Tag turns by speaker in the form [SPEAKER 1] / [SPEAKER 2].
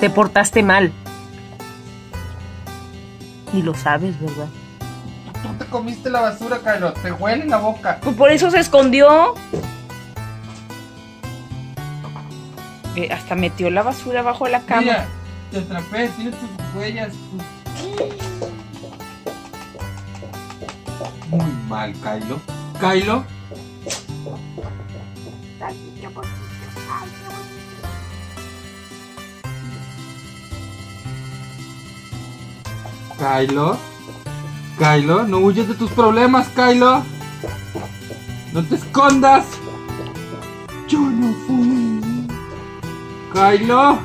[SPEAKER 1] Te portaste mal. Y lo sabes, ¿verdad?
[SPEAKER 2] Tú te comiste la basura, Kylo. Te huele en la boca.
[SPEAKER 1] Pues por eso se escondió. Eh, hasta metió la basura bajo la cama.
[SPEAKER 2] Mira, te atrapé. Tienes tus huellas. tus- Muy mal, Kylo. Kylo. Kylo. Kylo, no huyes de tus problemas, Kylo. No te escondas. Yo no fui. Kylo.